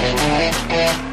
Música